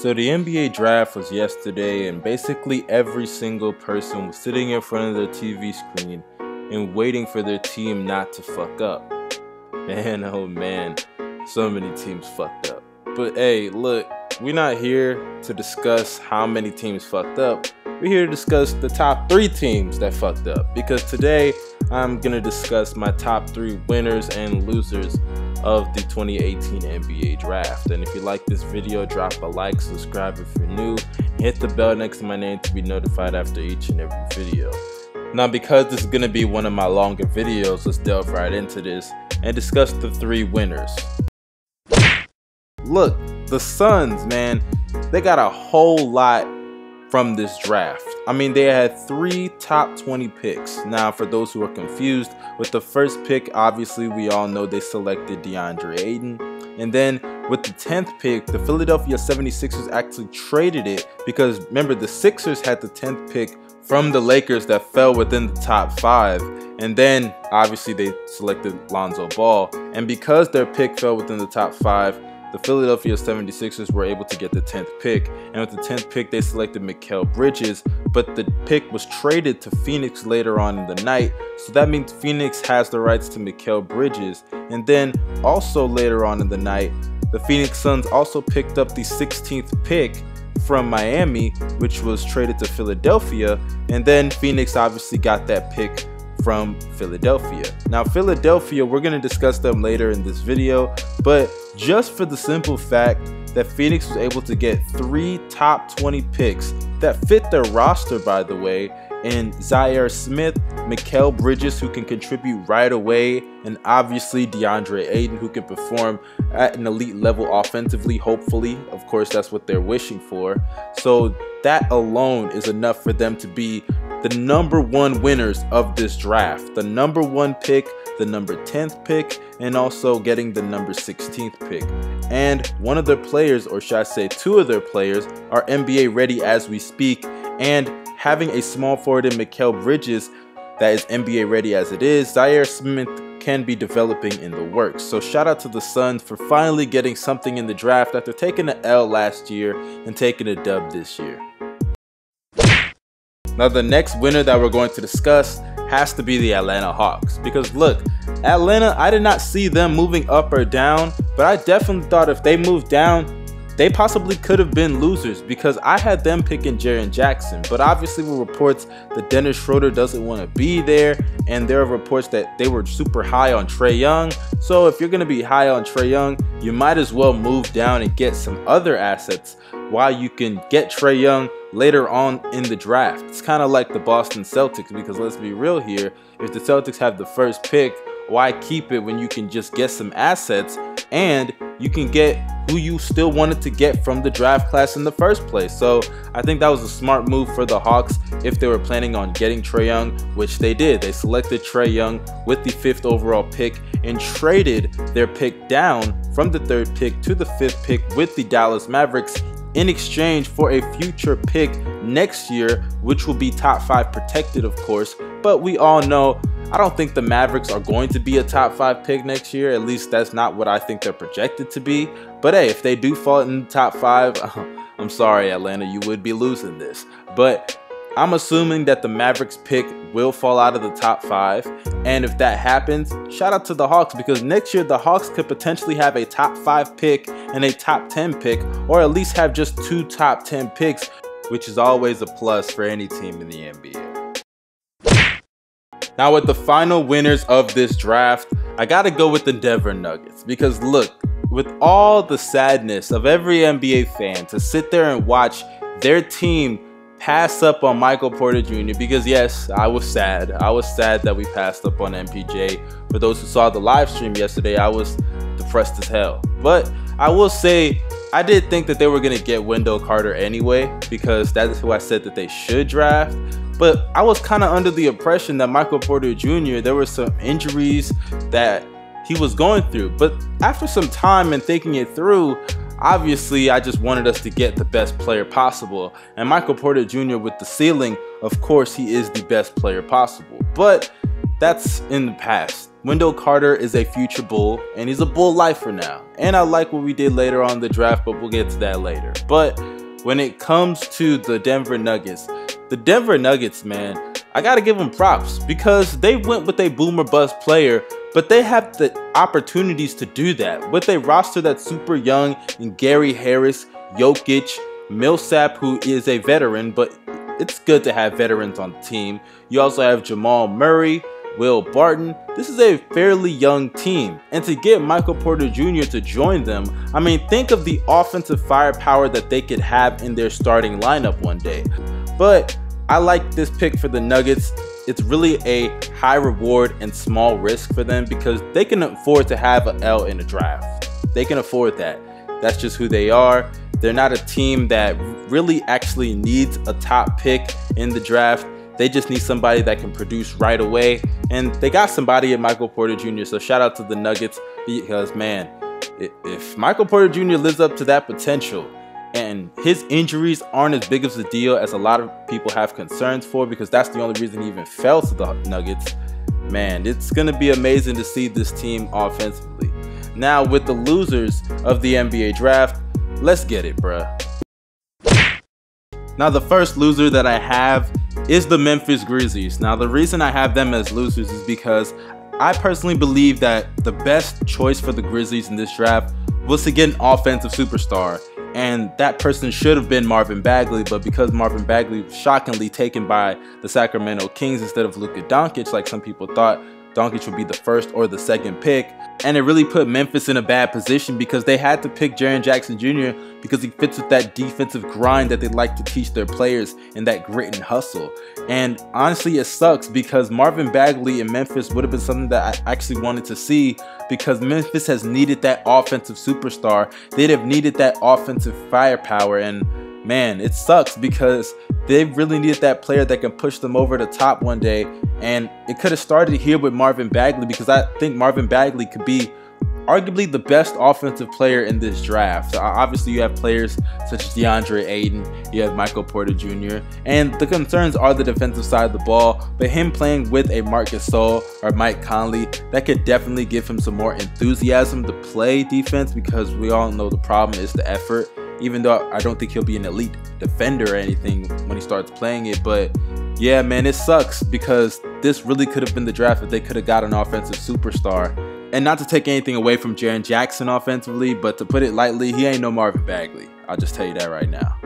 So the NBA draft was yesterday and basically every single person was sitting in front of their TV screen and waiting for their team not to fuck up. Man, oh man, so many teams fucked up. But hey, look, we're not here to discuss how many teams fucked up. We're here to discuss the top three teams that fucked up because today I'm gonna discuss my top three winners and losers of the 2018 NBA Draft. And if you like this video, drop a like, subscribe if you're new, hit the bell next to my name to be notified after each and every video. Now, because this is going to be one of my longer videos, let's delve right into this and discuss the three winners. Look, the Suns, man, they got a whole lot from this draft. I mean, they had three top 20 picks. Now, for those who are confused, with the first pick, obviously, we all know they selected DeAndre Ayton. And then with the 10th pick, the Philadelphia 76ers actually traded it because remember, the Sixers had the 10th pick from the Lakers that fell within the top five. And then obviously they selected Lonzo Ball. And because their pick fell within the top five, the Philadelphia 76ers were able to get the 10th pick. And with the 10th pick, they selected Mikal Bridges, but the pick was traded to Phoenix later on in the night. So that means Phoenix has the rights to Mikal Bridges. And then also later on in the night, the Phoenix Suns also picked up the 16th pick from Miami, which was traded to Philadelphia. And then Phoenix obviously got that pick from Philadelphia. Now, Philadelphia, we're going to discuss them later in this video, but just for the simple fact that Phoenix was able to get three top 20 picks that fit their roster, by the way, and Zhaire Smith, Mikal Bridges, who can contribute right away, and obviously DeAndre Ayton, who can perform at an elite level offensively, hopefully. Of course, that's what they're wishing for. So that alone is enough for them to be the number one winners of this draft. The number one pick, the number 10th pick, and also getting the number 16th pick. And one of their players, or should I say two of their players, are NBA ready as we speak. And having a small forward in Mikal Bridges that is NBA ready as it is, Zhaire Smith can be developing in the works. So shout out to the Suns for finally getting something in the draft after taking an L last year and taking a dub this year. Now, the next winner that we're going to discuss has to be the Atlanta Hawks. Because look, Atlanta, I did not see them moving up or down, but I definitely thought if they moved down, they possibly could have been losers because I had them picking Jaren Jackson. But obviously, with reports that Dennis Schroeder doesn't want to be there, and there are reports that they were super high on Trae Young. So if you're going to be high on Trae Young, you might as well move down and get some other assets while you can get Trae Young later on in the draft. It's kind of like the Boston Celtics because let's be real here, if the Celtics have the first pick, why keep it when you can just get some assets and you can get who you still wanted to get from the draft class in the first place. So I think that was a smart move for the Hawks if they were planning on getting Trae Young, which they did. They selected Trae Young with the fifth overall pick and traded their pick down from the third pick to the fifth pick with the Dallas Mavericks in exchange for a future pick next year, which will be top five protected, of course. But we all know I don't think the Mavericks are going to be a top five pick next year. At least that's not what I think they're projected to be. But hey, if they do fall in the top five, I'm sorry, Atlanta, you would be losing this. But I'm assuming that the Mavericks pick will fall out of the top five. And if that happens, shout out to the Hawks because next year the Hawks could potentially have a top five pick and a top 10 pick, or at least have just two top 10 picks, which is always a plus for any team in the NBA. Now, with the final winners of this draft, I gotta go with the Denver Nuggets because look, with all the sadness of every NBA fan to sit there and watch their team pass up on Michael Porter Jr. because yes, I was sad. I was sad that we passed up on MPJ. For those who saw the live stream yesterday, I was depressed as hell. But I will say I did think that they were going to get Wendell Carter anyway because that is who I said that they should draft. But I was kind of under the impression that Michael Porter Jr., there were some injuries that he was going through. But after some time and thinking it through, Obviously, I just wanted us to get the best player possible. And Michael Porter Jr. with the ceiling, of course, he is the best player possible. But that's in the past. Wendell Carter is a future Bull, and he's a Bull lifer now. And I like what we did later on the draft, but we'll get to that later. But when it comes to the Denver Nuggets, the Denver Nuggets, man, I gotta give them props because they went with a boomer bust player, but they have the opportunities to do that with a roster that's super young and Gary Harris, Jokic, Millsap, who is a veteran, but it's good to have veterans on the team. You also have Jamal Murray, Will Barton. This is a fairly young team, and to get Michael Porter Jr. to join them, I mean, think of the offensive firepower that they could have in their starting lineup one day. But I like this pick for the Nuggets. It's really a high reward and small risk for them because they can afford to have an L in the draft. They can afford that. That's just who they are. They're not a team that really actually needs a top pick in the draft. They just need somebody that can produce right away. And they got somebody in Michael Porter Jr. So shout out to the Nuggets because, man, if Michael Porter Jr. lives up to that potential and his injuries aren't as big of a deal as a lot of people have concerns for because that's the only reason he even fell to the Nuggets, man, it's going to be amazing to see this team offensively. Now, with the losers of the NBA draft, let's get it, bruh. Now, the first loser that I have is the Memphis Grizzlies. Now, the reason I have them as losers is because I personally believe that the best choice for the Grizzlies in this draft was to get an offensive superstar. And that person should have been Marvin Bagley, but because Marvin Bagley was shockingly taken by the Sacramento Kings instead of Luka Doncic, like some people thought, Doncic would be the first or the second pick. And it really put Memphis in a bad position because they had to pick Jaren Jackson Jr. because he fits with that defensive grind that they like to teach their players and that grit and hustle. And honestly, it sucks because Marvin Bagley in Memphis would have been something that I actually wanted to see because Memphis has needed that offensive superstar. They'd have needed that offensive firepower. And man, it sucks because they really needed that player that can push them over the top one day. And it could have started here with Marvin Bagley because I think Marvin Bagley could be arguably the best offensive player in this draft. Obviously, you have players such as DeAndre Ayton, you have Michael Porter Jr., and the concerns are the defensive side of the ball. But him playing with a Marc Gasol or Mike Conley, that could definitely give him some more enthusiasm to play defense because we all know the problem is the effort even though I don't think he'll be an elite defender or anything when he starts playing it. But yeah, man, it sucks because this really could have been the draft if they could have got an offensive superstar. And not to take anything away from Jaren Jackson offensively, but to put it lightly, he ain't no Marvin Bagley. I'll just tell you that right now.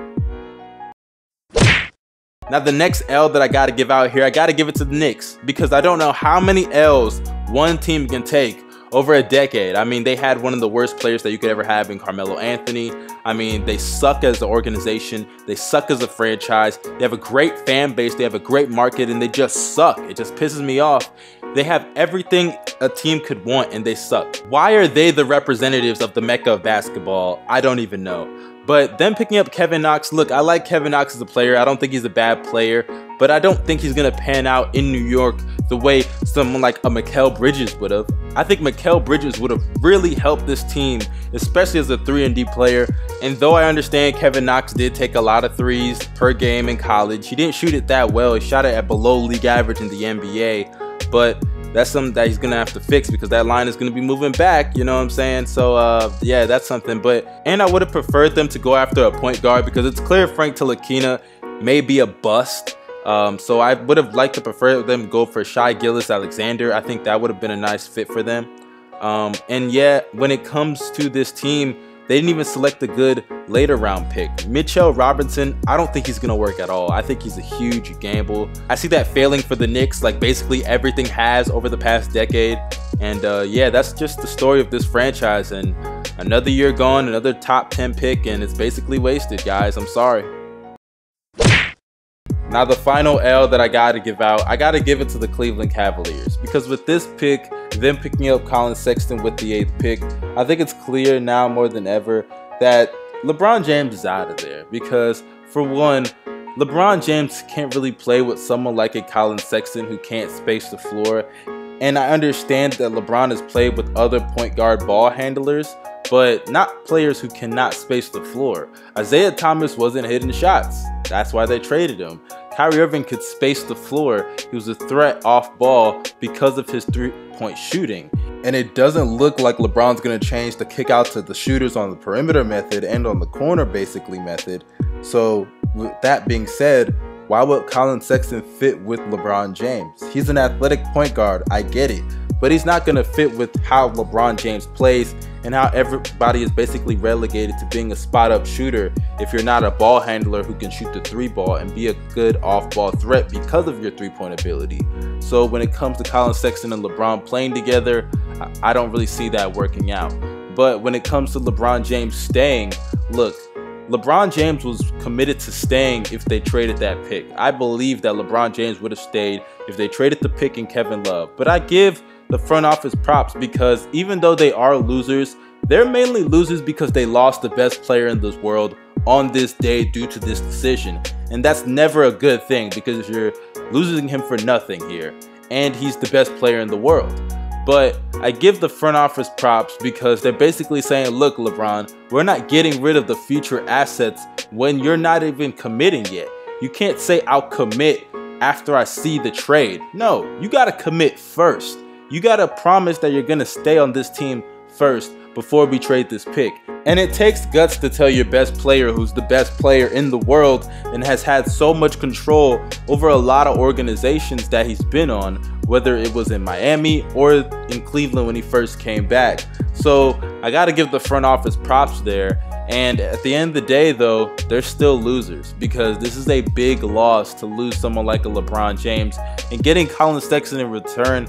Now the next L that I got to give out here, I got to give it to the Knicks because I don't know how many L's one team can take over a decade. I mean, they had one of the worst players that you could ever have in Carmelo Anthony. I mean, they suck as an organization. They suck as a franchise. They have a great fan base. They have a great market, and they just suck. It just pisses me off. They have everything a team could want, and they suck. Why are they the representatives of the mecca of basketball? I don't even know. But them picking up Kevin Knox, look, I like Kevin Knox as a player. I don't think he's a bad player, but I don't think he's going to pan out in New York the way someone like a Mikal Bridges would have. I think Mikal Bridges would have really helped this team, especially as a 3 and D player. And though I understand Kevin Knox did take a lot of threes per game in college, he didn't shoot it that well. He shot it at below league average in the NBA, but that's something that he's gonna have to fix because that line is gonna be moving back. You know what I'm saying? So uh, yeah, that's something. But and I would have preferred them to go after a point guard because it's clear Frank Ntilikina may be a bust. Um, so I would have liked to prefer them go for Shai Gilgeous-Alexander. I think that would have been a nice fit for them. Um, and yet, when it comes to this team, they didn't even select a good later round pick. Mitchell Robinson, I don't think he's going to work at all. I think he's a huge gamble. I see that failing for the Knicks like basically everything has over the past decade. And uh, yeah, that's just the story of this franchise. And another year gone, another top 10 pick, and it's basically wasted, guys. I'm sorry. Now, the final L that I got to give out, I got to give it to the Cleveland Cavaliers because with this pick, them picking up Collin Sexton with the eighth pick, I think it's clear now more than ever that LeBron James is out of there because, for one, LeBron James can't really play with someone like a Collin Sexton who can't space the floor. And I understand that LeBron has played with other point guard ball handlers, but not players who cannot space the floor. Isaiah Thomas wasn't hitting shots. That's why they traded him. Kyrie Irving could space the floor. He was a threat off ball because of his three point shooting. And it doesn't look like LeBron's going to change the kick out to the shooters on the perimeter method and on the corner basically method. So, with that being said, why would Collin Sexton fit with LeBron James? He's an athletic point guard, I get it, but he's not going to fit with how LeBron James plays and how everybody is basically relegated to being a spot up shooter if you're not a ball handler who can shoot the three ball and be a good off ball threat because of your three point ability. So when it comes to Collin Sexton and LeBron playing together, I don't really see that working out. But when it comes to LeBron James staying, look, LeBron James was committed to staying if they traded that pick. I believe that LeBron James would have stayed if they traded the pick in Kevin Love. But I give the front office props because even though they are losers, they're mainly losers because they lost the best player in this world on this day due to this decision. And that's never a good thing because you're losing him for nothing here. And he's the best player in the world. But I give the front office props because they're basically saying, look, LeBron, we're not getting rid of the future assets when you're not even committing yet. You can't say I'll commit after I see the trade. No, you got to commit first. You got to promise that you're to stay on this team first before we trade this pick. And it takes guts to tell your best player, who's the best player in the world and has had so much control over a lot of organizations that he's been on, whether it was in Miami or in Cleveland when he first came back. So I got to give the front office props there. And at the end of the day, though, they're still losers because this is a big loss to lose someone like a LeBron James. And getting Collin Sexton in return,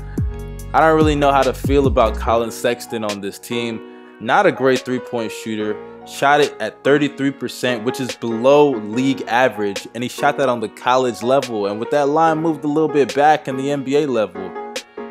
I don't really know how to feel about Collin Sexton on this team. Not a great three point shooter. Shot it at 33%, which is below league average. And he shot that on the college level. And with that line moved a little bit back in the NBA level,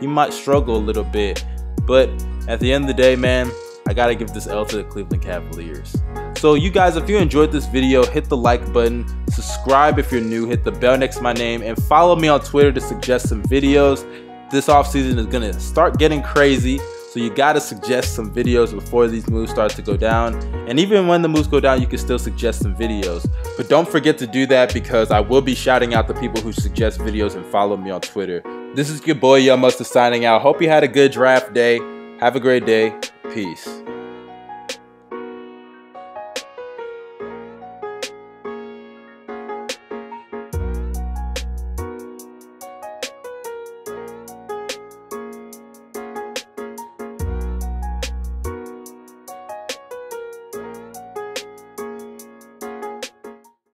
he might struggle a little bit. But at the end of the day, man, I gotta give this L to the Cleveland Cavaliers. So you guys, if you enjoyed this video, hit the like button, subscribe if you're new, hit the bell next to my name, and follow me on Twitter to suggest some videos. This offseason is gonna start getting crazy. So you gotta suggest some videos before these moves start to go down. And even when the moves go down, you can still suggest some videos. But don't forget to do that because I will be shouting out the people who suggest videos and follow me on Twitter. This is your boy Mustard signing out. Hope you had a good draft day. Have a great day. Peace.